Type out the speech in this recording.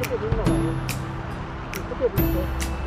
不被领导怀不，也不对不。